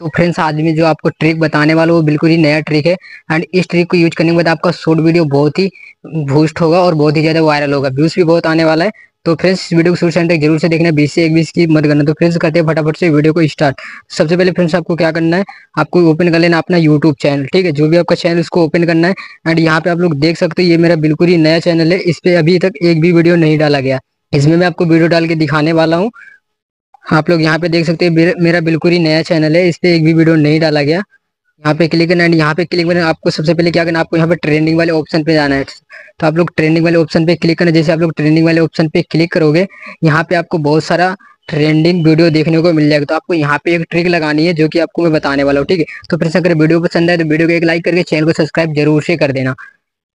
तो फ्रेंड्स आज में जो आपको ट्रिक बताने वाला वो बिल्कुल ही नया ट्रिक है। एंड इस ट्रिक को यूज़ करने के बाद आपका शॉर्ट वीडियो बहुत ही बूस्ट होगा और बहुत ही ज़्यादा वायरल होगा। व्यूज़ भी बहुत आने वाला है। तो फ्रेंड्स इस वीडियो को शुरू से तक ज़रूर से देखना। बीस से एक बीस की मत करना। तो फ्रेंड्स करते हैं फटाफट से वीडियो को स्टार्ट सबसे पहले फ्रेंड्स आपको क्या करना है? आपको ओपन कर लेना अपना यूट्यूब चैनल ठीक है? जो भी आपका चैनल उसको ओपन करना है। एंड यहाँ पे आप लोग देख सकते हो, ये मेरा बिल्कुल ही नया चैनल है। इस पर अभी तक एक भी वीडियो नहीं डाला गया। इसमें मैं आपको वीडियो डाल के दिखाने वाला हूँ। आप लोग यहाँ पे देख सकते हैं, मेरा बिल्कुल ही नया चैनल है, इस पर एक भी वीडियो नहीं डाला गया। यहाँ पे क्लिक करना है, यहाँ पे क्लिक करना आपको सबसे पहले क्या करना आपको यहाँ पे ट्रेंडिंग वाले ऑप्शन पे जाना है। तो आप लोग ट्रेंडिंग वाले ऑप्शन पे क्लिक करना, जैसे आप लोग ट्रेंडिंग वाले ऑप्शन पे क्लिक करोगे, यहाँ पे आपको बहुत सारा ट्रेंडिंग वीडियो देखने को मिल जाएगा। तो आपको यहाँ पे एक ट्रिक लगानी है, जो कि आपको मैं बताने वाला हूँ, ठीक है? तो फिर अगर वीडियो पसंद है तो वीडियो को एक लाइक करके चैनल को सब्सक्राइब ज़रूर से कर देना।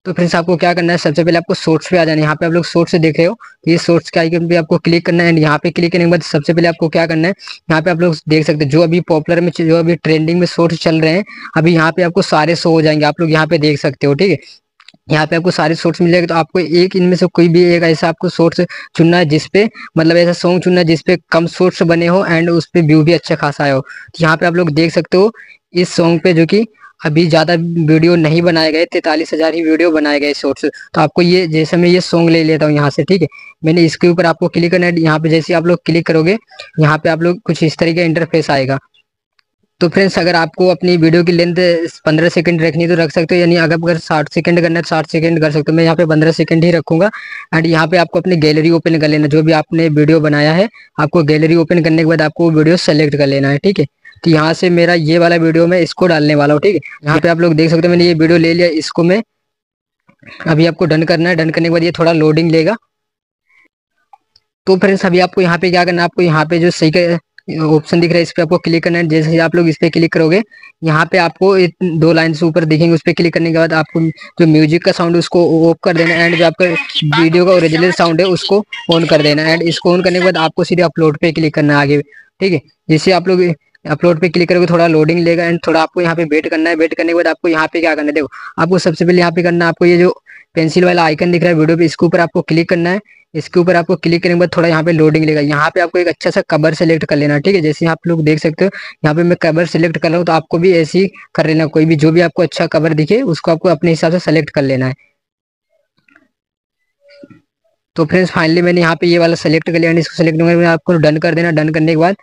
तो फ्रेंड्स, आपको क्या करना है? सबसे पहले आपको सोर्ट्स पे आ जाना है। यहाँ पे आप लोग सोर्ट्स देख रहे हो। ये सोर्ट्स के आइकन पे आपको क्लिक करना है। यहाँ पे क्लिक करने के बाद सबसे पहले आपको क्या करना है? यहाँ पे आप लोग देख सकते हैं, जो अभी पॉपुलर में जो अभी ट्रेंडिंग में सोर्ट्स चल रहे हैं, अभी यहाँ पे आपको सारे शो हो जाएँगे। आप लोग यहाँ पे देख सकते हो, ठीक है? यहाँ पे आपको सारे मिल जाएँगे। तो आपको एक इनमें से कोई भी एक ऐसा आपको सोर्स चुनना है जिसपे मतलब ऐसा सॉन्ग चुनना है जिसपे कम सोर्स बने हो एंड उस पर व्यू भी अच्छा खासा आया हो। तो यहाँ पे आप लोग देख सकते हो, इस सॉन्ग पे जो कि अभी ज़्यादा वीडियो नहीं बनाए गए, तैतालीस हज़ार ही वीडियो बनाए गए शॉर्ट्स तो आपको ये, जैसे मैं ये सॉन्ग ले लेता हूँ यहाँ से, ठीक है? मैंने इसके ऊपर आपको क्लिक करना है, यहाँ पे जैसे आप लोग क्लिक करोगे, यहाँ पे आप लोग कुछ इस तरीके इंटरफेस आएगा। तो फ्रेंड्स अगर आपको अपनी वीडियो की लेंथ पंद्रह सेकंड रखनी तो रख सकते हो, यानी अगर अगर साठ सेकंड करना है तो साठ सेकंड कर सकते हो। मैं यहाँ पे पंद्रह सेकंड ही रखूँगा एंड यहाँ पे आपको अपनी गैलरी ओपन कर लेना, जो भी आपने वीडियो बनाया है, आपको गैलरी ओपन करने के बाद आपको वीडियो सेलेक्ट कर लेना है, ठीक है? तो यहाँ से मेरा ये वाला वीडियो मैं इसको डालने वाला हूँ, ठीक है? यहाँ पे आप लोग देख सकते हो मैंने ये वीडियो ले लिया इसको मैं। अभी आपको डन करना है, डन करने के बाद ये थोड़ा लोडिंग लेगा। तो फ्रेंड्स अभी आपको यहाँ पे क्या करना है, आपको यहाँ पे जो सही ऑप्शन दिख रहा है, इस पे आपको क्लिक करना है। जैसे आप लोग इस पे क्लिक करोगे, यहाँ पे आपको दो लाइन से ऊपर दिखेंगे, उस पर क्लिक करने के बाद आपको जो म्यूज़िक का साउंड उसको ऑफ़ कर देना एंड जो आपका वीडियो का ओरिजिनल साउंड है, उसको ऑन कर देना एंड इसको ऑन करने के बाद आपको सीधे अपलोड पे क्लिक करना है आगे, ठीक है? जैसे आप लोग अपलोड पे क्लिक करोगे, थोड़ा लोडिंग लेगा एंड थोड़ा आपको यहाँ पे वेट करना है। वेट करने के बाद आपको यहाँ पे क्या करना है? देखो, आपको सबसे पहले यहाँ पे करना है, आपको ये जो पेंसिल वाला आइकन दिख रहा है वीडियो पे, इसके ऊपर आपको क्लिक करना है। इसके ऊपर आपको क्लिक करने के बाद थोड़ा यहाँ पे लोडिंग लेगा। यहाँ पे आपको एक अच्छा सा कवर सेलेक्ट कर लेना, ठीक है? जैसे आप लोग देख सकते हो, यहाँ पे मैं कवर सेलेक्ट कर रहा हूँ तो आपको भी ऐसे कर लेना। कोई भी, जो भी आपको अच्छा कवर दिखे, उसको आपको अपने हिसाब से सेलेक्ट कर लेना है। तो फ्रेंड्स फाइनली मैंने यहाँ पे ये वाला सेलेक्ट कर लिया इसको सेलेक्ट आपको डन कर देना। डन करने के बाद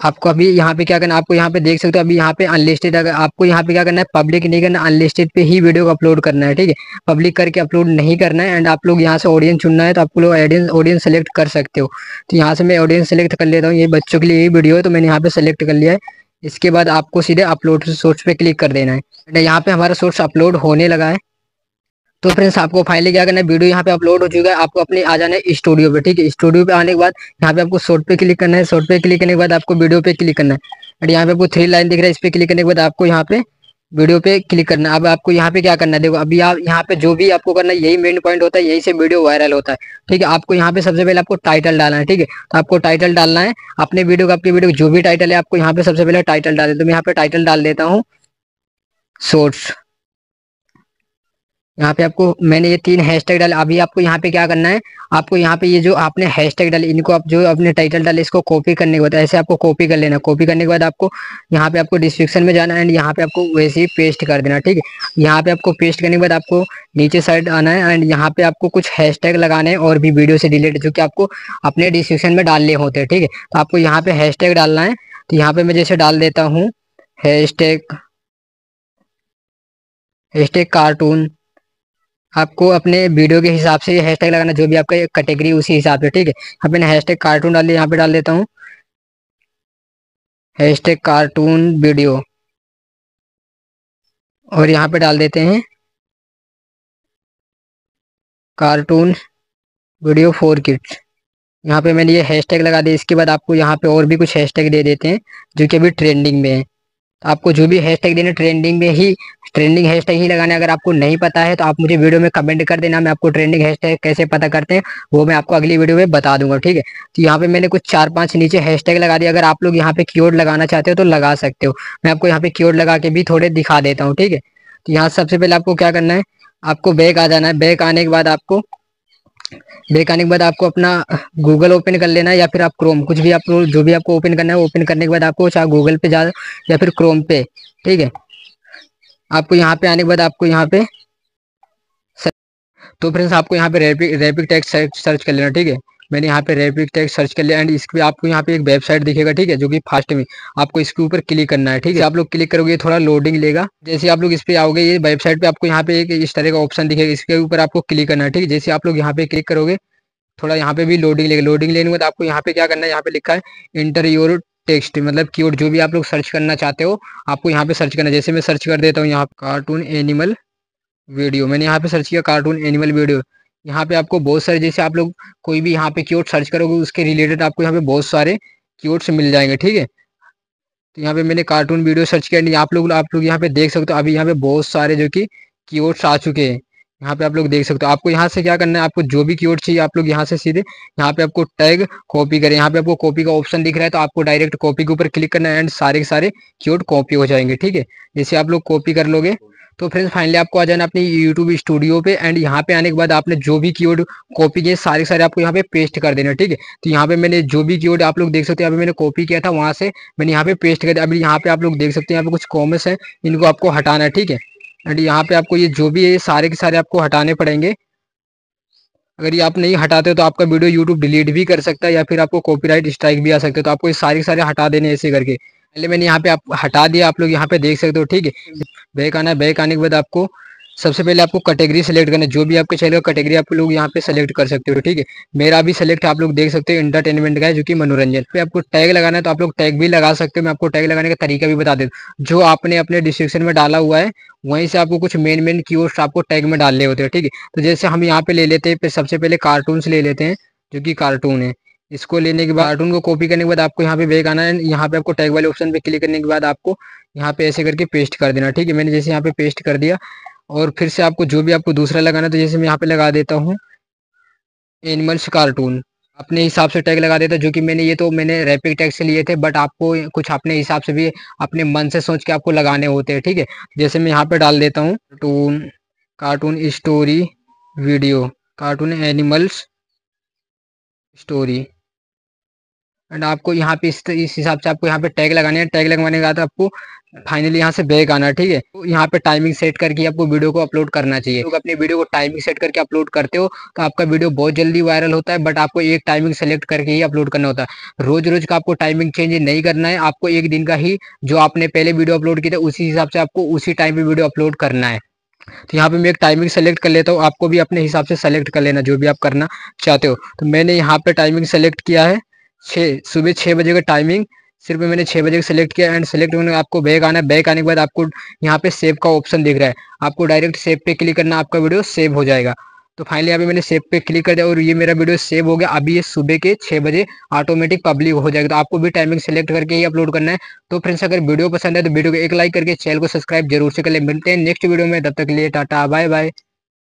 आपको अभी यहाँ पे क्या करना आपको यहाँ पे देख सकते हो, अभी यहाँ पे अनलिस्टेड अगर आपको यहाँ पे क्या करना है पब्लिक नहीं करना अनलिस्टेड पे ही वीडियो को अपलोड करना है, ठीक है? पब्लिक करके अपलोड नहीं करना है एंड आप लोग यहाँ से ऑडियंस चुनना है तो आपको लोग ऑडियंस ऑडियंस सेलेक्ट कर सकते हो। तो यहाँ से मैं ऑडियंस सेलेक्ट कर लेता हूँ, ये बच्चों के लिए यही वीडियो है तो मैंने यहाँ पे सेलेक्ट कर लिया है। इसके बाद आपको सीधे अपलोड सोर्स पे क्लिक कर देना है। एंड यहाँ पे हमारा सोर्स अपलोड होने लगा है। तो फ्रेंड्स आपको फाइनली क्या करना है? वीडियो यहाँ पे अपलोड हो चुका है। आपको अपने आ जाना है स्टूडियो पे, ठीक है? स्टूडियो पे आने के बाद यहाँ पे आपको शॉर्ट पे क्लिक करना है। शॉर्ट पे क्लिक करने के बाद आपको वीडियो पे क्लिक करना है। और यहाँ पे आपको थ्री लाइन दिख रहा है। इस पे क्लिक करने के बाद आपको यहाँ पे वीडियो पे क्लिक करना है। अब आपको यहाँ पे क्या करना है? देखो, अभी आप यहाँ पे जो भी आपको करना है, यही मेन पॉइंट होता है। यही से वीडियो वायरल होता है। ठीक है? आपको यहाँ पे सबसे पहले आपको टाइटल डालना है, ठीक है? तो आपको टाइटल डालना है। अपने वीडियो का, आपकी वीडियो जो भी टाइटल है, आपको यहाँ पे सबसे पहले टाइटल डाल तो मैं यहाँ पे टाइटल डाल देता हूँ। शॉर्ट्स यहाँ पे आपको मैंने ये तीन हैशटैग डाले। अभी आपको यहाँ पे क्या करना है? आपको यहाँ पे ये जो आपने हैशटैग डाले, इनको आप जो अपने टाइटल डाले, इसको कॉपी करने के बाद, ऐसे आपको कॉपी कर लेना। कॉपी करने के बाद आपको यहाँ पे आपको डिस्क्रिप्शन में जाना एंड यहाँ पे आपको वैसे ही पेस्ट कर देना, ठीक है? यहाँ पे आपको पेस्ट करने के बाद आपको नीचे साइड आना है एंड यहाँ पे आपको कुछ हैशटैग लगाने हैं और भी वीडियो से रिलेटेड जो कि आपको अपने डिस्क्रिप्शन में डालने होते हैं, ठीक है? तो आपको यहाँ पे हैशटैग डालना है। तो यहाँ पे मैं जैसे डाल देता हूँ हैशटैग हैशटैग कार्टून आपको अपने वीडियो के हिसाब से हैश टैग लगाना, जो भी आपका कैटेगरी उसी हिसाब से, ठीक है? यहाँ पे हैशटैग कार्टून डाल, यहाँ पे डाल देता हूँ। हैश टैग कार्टून वीडियो और यहाँ पे डाल देते हैं। कार्टून वीडियो फोर किड्स यहाँ पे मैंने ये हैशटैग लगा दिया। इसके बाद आपको यहाँ पे और भी कुछ हैशटैग दे देते हैं, जो कि अभी ट्रेंडिंग में है। आपको जो भी हैशटैग देना ट्रेंडिंग में ही ट्रेंडिंग हैशटैग ही लगाने, अगर आपको नहीं पता है तो आप मुझे वीडियो में कमेंट कर देना, मैं आपको ट्रेंडिंग हैशटैग कैसे पता करते हैं, वो मैं आपको अगली वीडियो में बता दूँगा, ठीक है? तो यहाँ पे मैंने कुछ चार पाँच नीचे हैशटैग लगा दिया, अगर आप लोग यहाँ पे कीवर्ड लगाना चाहते हो तो लगा सकते हो। मैं आपको यहाँ पे कीवर्ड लगा के भी थोड़े दिखा देता हूँ, ठीक है? तो यहाँ सबसे पहले आपको क्या करना है, आपको बैग आ जाना है बैग आने के बाद आपको बैक आने के बाद आपको अपना गूगल ओपन कर लेना है या फिर आप क्रोम कुछ भी आप जो भी आपको ओपन करना है ओपन करने के बाद आपको चाहे गूगल पे जा या फिर क्रोम पे, ठीक है? आपको यहाँ पे आने के बाद आपको यहाँ पे तो फ्रेंड्स आपको यहाँ पे रेपिक रेपिक टैक्स सर्च कर लेना, ठीक है? मैंने यहाँ पे रैपिक टैक्स सर्च कर लिया एंड इसके आपको यहाँ पे एक वेबसाइट दिखेगा ठीक है जो कि फास्ट में आपको इसके ऊपर क्लिक करना है ठीक है आप लोग क्लिक करोगे थोड़ा लोडिंग लेगा जैसे आप लोग इस पे आओगे ये वेबसाइट पे आपको यहाँ पे एक इस तरह का ऑप्शन दिखेगा इसके ऊपर आपको क्लिक करना है ठीक है जैसे आप लोग यहाँ पे क्लिक करोगे थोड़ा यहाँ पे भी लोडिंग लेगा लोडिंग लेने के बाद आपको यहाँ पे क्या करना है यहाँ पे लिखा है इंटर योर टेक्स्ट मतलब कीवर्ड जो भी आप लोग सर्च करना चाहते हो आपको यहाँ पे सर्च करना जैसे मैं सर्च कर देता हूँ यहाँ कार्टून एनिमल वीडियो मैंने यहाँ पे सर्च किया कार्टून एनिमल वीडियो यहाँ पे आपको बहुत सारे, जैसे आप लोग कोई भी यहाँ पे कीवर्ड सर्च करोगे, उसके रिलेटेड आपको यहाँ पे बहुत सारे कीवर्ड्स मिल जाएँगे, ठीक है? तो यहाँ पे मैंने कार्टून वीडियो सर्च किया आप लोग आप लोग यहाँ पे देख सकते हो, अभी यहाँ पे बहुत सारे जो कि कीवर्ड्स आ चुके हैं। यहाँ पे आप लोग देख सकते हो, आपको यहाँ से क्या करना है, आपको जो भी कीवर्ड चाहिए, आप लोग यहाँ से सीधे यहाँ पे आपको टैग कॉपी करें। यहाँ पे आपको कॉपी का ऑप्शन दिख रहा है तो आपको डायरेक्ट कॉपी के ऊपर क्लिक करना है एंड सारे के सारे कीवर्ड कॉपी हो जाएँगे, ठीक है? जैसे आप लोग कॉपी कर लोगे तो फ्रेंड्स फाइनली आपको आ जाना अपने यूट्यूब स्टूडियो पे एंड यहाँ पे आने के बाद आपने जो भी कीवर्ड कॉपी किए, सारे सारे आपको यहाँ पे पेस्ट कर देना, ठीक है? तो यहाँ पे मैंने जो भी कीवर्ड आप लोग देख सकते हैं पे मैंने कॉपी किया था, वहाँ से मैंने यहाँ पे पेस्ट कर दिया। अभी यहाँ पे आप लोग देख सकते हैं, यहाँ पे कुछ कॉमेंट्स है, इनको आपको हटाना है, ठीक है? एंड यहाँ पे आपको ये जो भी है सारे के सारे आपको हटाने पड़ेंगे। अगर ये आप नहीं हटाते तो आपका वीडियो यूट्यूब डिलीट भी कर सकता है या फिर आपको कॉपीराइट स्ट्राइक भी आ सकता है तो आपको ये सारे सारे हटा देने ऐसे करके। पहले मैंने यहाँ पे आप हटा दिया, आप लोग यहाँ पे देख सकते हो, ठीक है? बैक आना है बैक आने के बाद आपको सबसे पहले आपको कैटेगरी सेलेक्ट करना है। जो भी आपके चैनल कैटेगरी आप लोग यहाँ पे सेलेक्ट कर सकते हो, ठीक है? मेरा भी सेलेक्ट आप लोग देख सकते हो इंटरटेनमेंट का है, जो कि मनोरंजन। पे आपको टैग लगाना है तो आप लोग टैग भी लगा सकते हो। मैं आपको टैग लगाने का तरीका भी बता दे जो आपने अपने डिस्क्रिप्शन में डाला हुआ है, वहीं से आपको कुछ मेन मेन की आपको टैग में डालने होते हैं, ठीक है? तो जैसे हम यहाँ पे ले लेते हैं सबसे पहले कार्टून ले लेते हैं, जो कि कार्टून है। इसको लेने के बाद कार्टून को कॉपी करने के बाद आपको यहाँ पे बैग आना है। यहाँ पे आपको टैग वाले ऑप्शन पे क्लिक करने के बाद आपको यहाँ पे ऐसे करके पेस्ट कर देना, ठीक है? मैंने जैसे यहाँ पे पेस्ट कर दिया और फिर से आपको जो भी आपको दूसरा लगाना तो जैसे मैं यहाँ पे लगा देता हूँ एनिमल्स कार्टून अपने हिसाब से टैग लगा देता, जो कि मैंने ये तो मैंने रैपिक टैग से लिए थे बट आपको कुछ अपने हिसाब से भी अपने मन से सोच के आपको लगाने होते हैं, ठीक है? जैसे मैं यहाँ पे डाल देता हूँ cartoon cartoon story video cartoon animals story and आपको यहाँ पे इस हिसाब से आपको यहाँ पे टैग लगाने हैं। टैग लगवाने के बाद आपको फाइनली यहाँ से बैक आना ठीक है? तो यहाँ पे टाइमिंग सेट करके आपको वीडियो को अपलोड करना चाहिए। तो अपनी वीडियो को टाइमिंग सेट करके अपलोड करते हो तो आपका वीडियो बहुत जल्दी वायरल होता है बट आपको एक टाइमिंग सेलेक्ट करके ही अपलोड करना होता है। रोज रोज का आपको टाइमिंग चेंज नहीं करना है, आपको एक दिन का ही जो आपने पहले वीडियो अपलोड किया था, उसी हिसाब से आपको उसी टाइम पे वीडियो अपलोड करना है। तो यहाँ पे मैं एक टाइमिंग सेलेक्ट कर लेता हूँ, आपको भी अपने हिसाब से सेलेक्ट कर लेना, जो भी आप करना चाहते हो। तो मैंने यहाँ पे टाइमिंग सेलेक्ट किया है। छः, सुबह छः बजे का टाइमिंग सिर्फ़ मैंने छः बजे सेलेक्ट किया एंड सेलेक्ट होने आपको बैक आना है। बैक आने के बाद आपको यहाँ पे सेव का ऑप्शन दिख रहा है। आपको डायरेक्ट सेव पे क्लिक करना, आपका वीडियो सेव हो जाएगा। तो फाइनली अभी मैंने सेव पे क्लिक कर दिया और ये मेरा वीडियो सेव हो गया। अभी ये सुबह के छः बजे ऑटोमेटिक पब्लिक हो जाएगा। तो आपको भी टाइमिंग सेलेक्ट करके ही अपलोड करना है। तो फ्रेंड्स अगर वीडियो पसंद है तो वीडियो को एक लाइक करके चैनल को सब्सक्राइब ज़रूर से कर ले। मिलते हैं नेक्स्ट वीडियो में। तब तक लिए टाटा बाय बाय